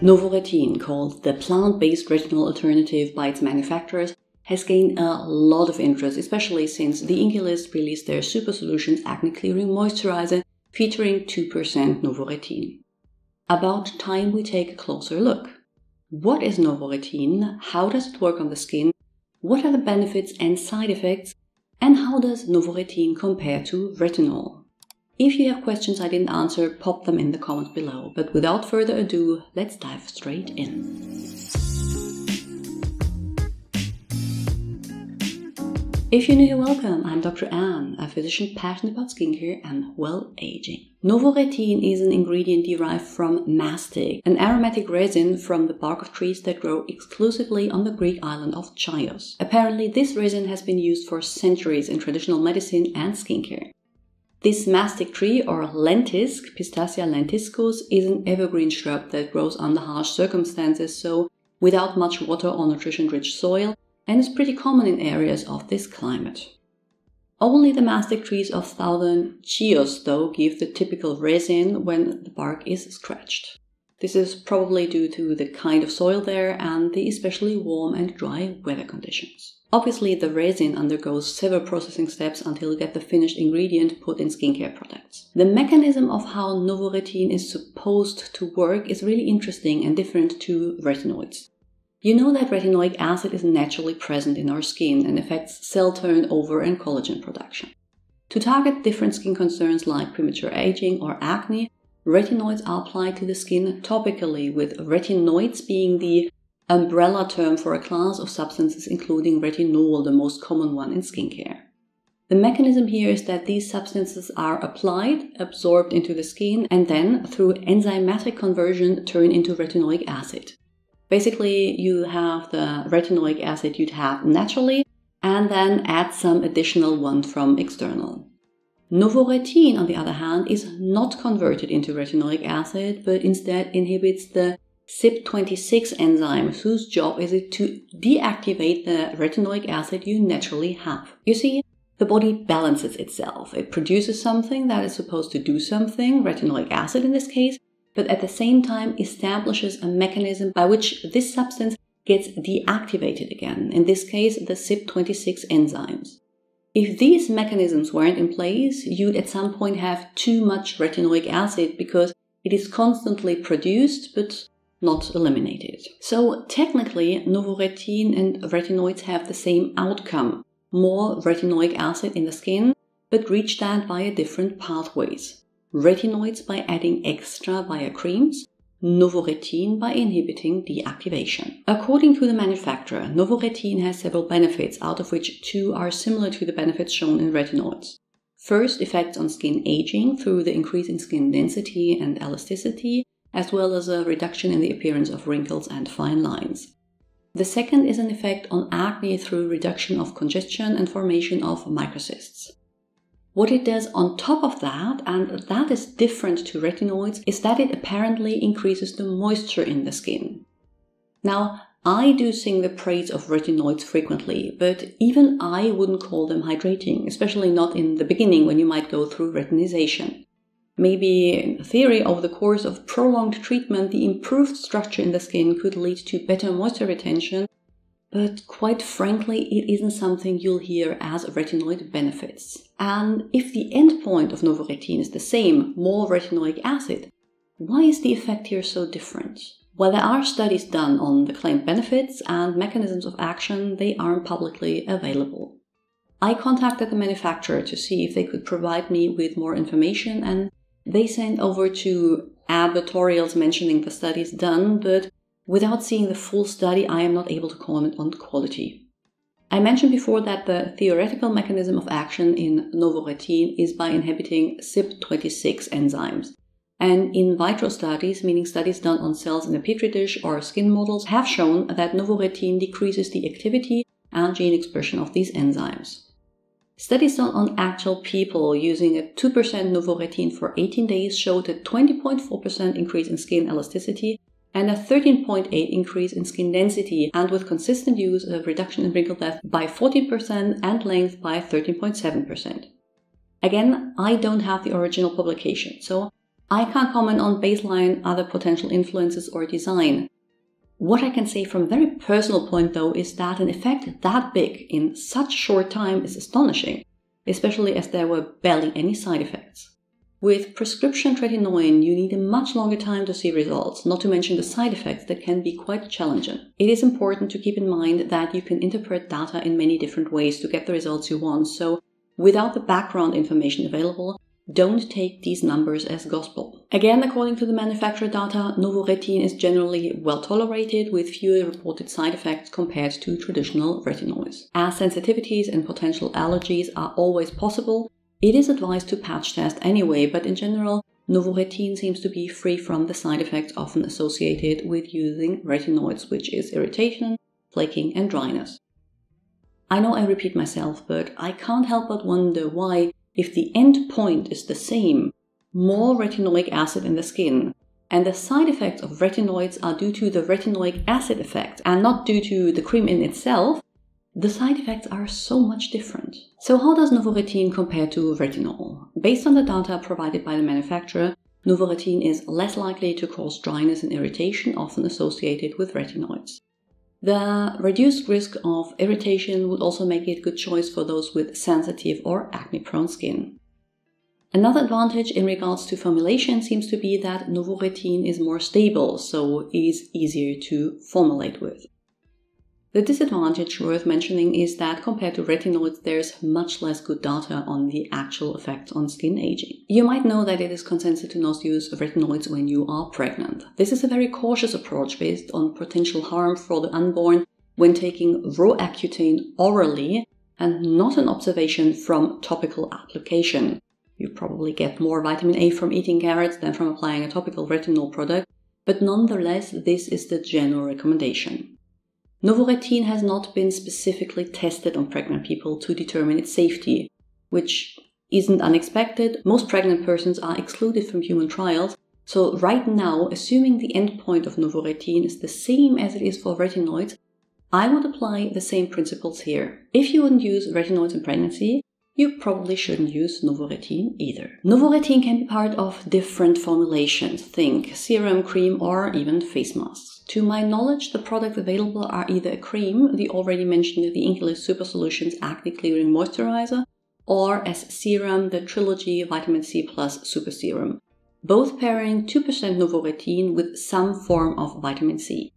Novoretin, called the plant based retinol alternative by its manufacturers, has gained a lot of interest, especially since the Inkey List released their Super Solutions Acne Clearing Moisturizer featuring 2% Novoretin. About time we take a closer look. What is Novoretin? How does it work on the skin? What are the benefits and side effects? And how does Novoretin compare to retinol? If you have questions I didn't answer, pop them in the comments below. But without further ado, let's dive straight in. If you're new, here, welcome. I'm Dr. Anne, a physician passionate about skincare and well aging. Novoretin is an ingredient derived from mastic, an aromatic resin from the bark of trees that grow exclusively on the Greek island of Chios. Apparently, this resin has been used for centuries in traditional medicine and skincare. This mastic tree, or lentisk, Pistacia lentiscus, is an evergreen shrub that grows under harsh circumstances, so without much water or nutrition rich soil and is pretty common in areas of this climate. Only the mastic trees of southern Chios, though, give the typical resin when the bark is scratched. This is probably due to the kind of soil there and the especially warm and dry weather conditions. Obviously, the resin undergoes several processing steps until you get the finished ingredient put in skincare products. The mechanism of how novoretin is supposed to work is really interesting and different to retinoids. You know that retinoic acid is naturally present in our skin and affects cell turnover and collagen production. To target different skin concerns like premature aging or acne, retinoids are applied to the skin topically, with retinoids being the umbrella term for a class of substances including retinol, the most common one in skincare. The mechanism here is that these substances are applied, absorbed into the skin, and then, through enzymatic conversion, turn into retinoic acid. Basically, you have the retinoic acid you'd have naturally and then add some additional one from external. Novoretin, on the other hand, is not converted into retinoic acid, but instead inhibits the CYP26 enzyme, whose job is it to deactivate the retinoic acid you naturally have. You see, the body balances itself. It produces something that is supposed to do something, retinoic acid in this case, but at the same time establishes a mechanism by which this substance gets deactivated again, in this case, the CYP26 enzymes. If these mechanisms weren't in place, you'd at some point have too much retinoic acid because it is constantly produced but not eliminated. So technically, novoretin and retinoids have the same outcome more retinoic acid in the skin, but reach that via different pathways retinoids by adding extra via creams, Novoretin by inhibiting deactivation. According to the manufacturer, Novoretin has several benefits, out of which two are similar to the benefits shown in retinoids. First, effects on skin aging through the increase in skin density and elasticity, as well as a reduction in the appearance of wrinkles and fine lines. The second is an effect on acne through reduction of congestion and formation of microcysts. What it does on top of that, and that is different to retinoids, is that it apparently increases the moisture in the skin. Now, I do sing the praise of retinoids frequently, but even I wouldn't call them hydrating, especially not in the beginning when you might go through retinization. Maybe in theory, over the course of prolonged treatment, the improved structure in the skin could lead to better moisture retention but quite frankly, it isn't something you'll hear as retinoid benefits. And if the endpoint of novoretin is the same, more retinoic acid, why is the effect here so different? Well, there are studies done on the claimed benefits and mechanisms of action, they aren't publicly available. I contacted the manufacturer to see if they could provide me with more information, and they sent over to advertorials mentioning the studies done, but Without seeing the full study, I am not able to comment on quality. I mentioned before that the theoretical mechanism of action in novoretin is by inhibiting CYP26 enzymes. And in vitro studies, meaning studies done on cells in a petri dish or skin models, have shown that novoretin decreases the activity and gene expression of these enzymes. Studies done on actual people using a 2% novoretin for 18 days showed a 20.4% increase in skin elasticity and a 13.8 increase in skin density, and with consistent use a reduction in wrinkle depth by 14% and length by 13.7%. Again, I don't have the original publication, so I can't comment on baseline, other potential influences, or design. What I can say from a very personal point though is that an effect that big in such short time is astonishing, especially as there were barely any side effects. With prescription tretinoin, you need a much longer time to see results, not to mention the side effects that can be quite challenging. It is important to keep in mind that you can interpret data in many different ways to get the results you want, so without the background information available, don't take these numbers as gospel. Again, according to the manufacturer data, Novoretin is generally well tolerated with fewer reported side effects compared to traditional retinoids. As sensitivities and potential allergies are always possible, it is advised to patch test anyway, but in general, Novoretin seems to be free from the side effects often associated with using retinoids, which is irritation, flaking, and dryness. I know I repeat myself, but I can't help but wonder why, if the end point is the same, more retinoic acid in the skin, and the side effects of retinoids are due to the retinoic acid effect and not due to the cream in itself, the side effects are so much different. So how does Novoretin compare to retinol? Based on the data provided by the manufacturer, Novoretin is less likely to cause dryness and irritation often associated with retinoids. The reduced risk of irritation would also make it a good choice for those with sensitive or acne prone skin. Another advantage in regards to formulation seems to be that Novoretin is more stable, so is easier to formulate with. The disadvantage worth mentioning is that compared to retinoids, there's much less good data on the actual effects on skin aging. You might know that it is consensus to not use retinoids when you are pregnant. This is a very cautious approach based on potential harm for the unborn when taking Roaccutane orally and not an observation from topical application. You probably get more vitamin A from eating carrots than from applying a topical retinol product, but nonetheless, this is the general recommendation. Novoretin has not been specifically tested on pregnant people to determine its safety, which isn't unexpected. Most pregnant persons are excluded from human trials, so right now, assuming the endpoint of Novoretin is the same as it is for retinoids, I would apply the same principles here. If you wouldn't use retinoids in pregnancy, you probably shouldn't use Novoretin either. Novoretin can be part of different formulations, think serum, cream, or even face masks. To my knowledge, the products available are either a cream, the already mentioned the Inkey Super Solutions Acne Clearing Moisturizer, or as serum, the Trilogy Vitamin C Plus Super Serum, both pairing 2% Novoretin with some form of vitamin C.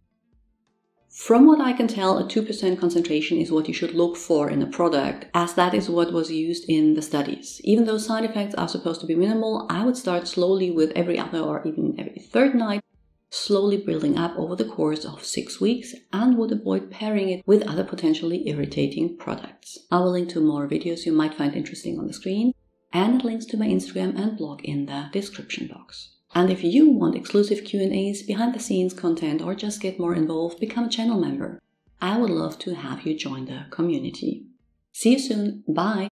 From what I can tell, a 2% concentration is what you should look for in a product, as that is what was used in the studies. Even though side effects are supposed to be minimal, I would start slowly with every other or even every third night, slowly building up over the course of six weeks, and would avoid pairing it with other potentially irritating products. I will link to more videos you might find interesting on the screen, and links to my Instagram and blog in the description box. And if you want exclusive Q&As, behind the scenes content or just get more involved, become a channel member. I would love to have you join the community. See you soon. Bye.